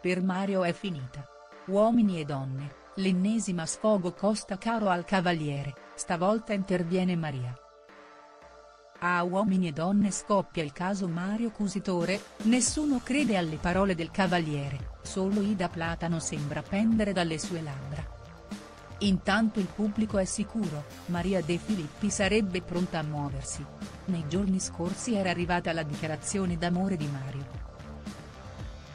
per Mario è finita. Uomini e donne, l'ennesima sfogo costa caro al cavaliere, stavolta interviene Maria. A Uomini e donne scoppia il caso Mario Cusitore, nessuno crede alle parole del cavaliere, solo Ida Platano sembra pendere dalle sue labbra. Intanto il pubblico è sicuro, Maria De Filippi sarebbe pronta a muoversi. Nei giorni scorsi era arrivata la dichiarazione d'amore di Mario.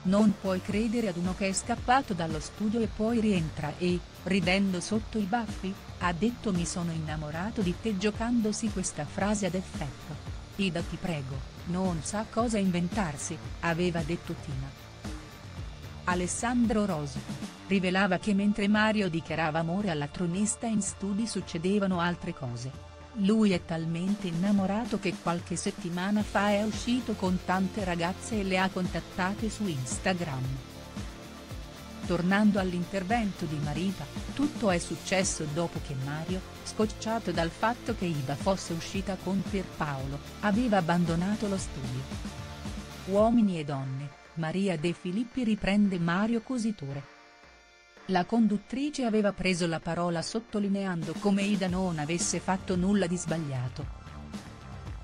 Non puoi credere ad uno che è scappato dallo studio e poi rientra e, ridendo sotto i baffi, ha detto mi sono innamorato di te giocandosi questa frase ad effetto. Ida ti prego, non sa cosa inventarsi, aveva detto Tina. Alessandro Rosico, rivelava che mentre Mario dichiarava amore alla tronista in studi succedevano altre cose. Lui è talmente innamorato che qualche settimana fa è uscito con tante ragazze e le ha contattate su Instagram. Tornando all'intervento di Marita, tutto è successo dopo che Mario, scocciato dal fatto che Ida fosse uscita con Pierpaolo, aveva abbandonato lo studio. Uomini e donne, Maria De Filippi riprende Mario Cositore. La conduttrice aveva preso la parola sottolineando come Ida non avesse fatto nulla di sbagliato.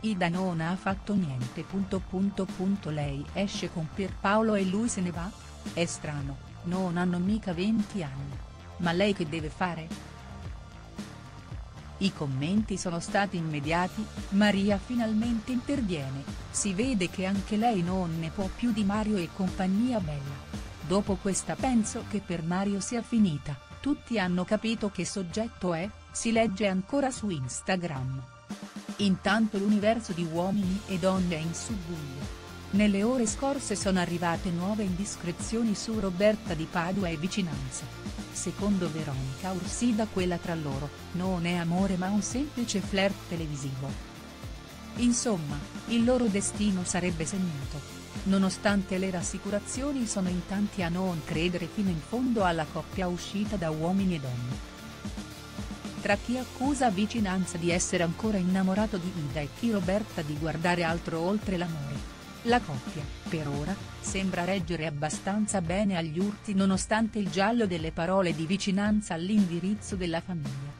Ida non ha fatto niente. Punto punto punto lei esce con Pierpaolo e lui se ne va? È strano, non hanno mica 20 anni. Ma lei che deve fare?. I commenti sono stati immediati, Maria finalmente interviene, si vede che anche lei non ne può più di Mario e compagnia bella. Dopo questa penso che per Mario sia finita, tutti hanno capito che soggetto è, si legge ancora su Instagram. Intanto l'universo di uomini e donne è in subbuglio. Nelle ore scorse sono arrivate nuove indiscrezioni su Roberta di Padua e vicinanza. Secondo Veronica Ursida quella tra loro, non è amore ma un semplice flirt televisivo. Insomma, il loro destino sarebbe segnato. Nonostante le rassicurazioni sono in tanti a non credere fino in fondo alla coppia uscita da uomini e donne. Tra chi accusa vicinanza di essere ancora innamorato di Ida e chi Roberta di guardare altro oltre l'amore. La coppia, per ora, sembra reggere abbastanza bene agli urti nonostante il giallo delle parole di vicinanza all'indirizzo della famiglia.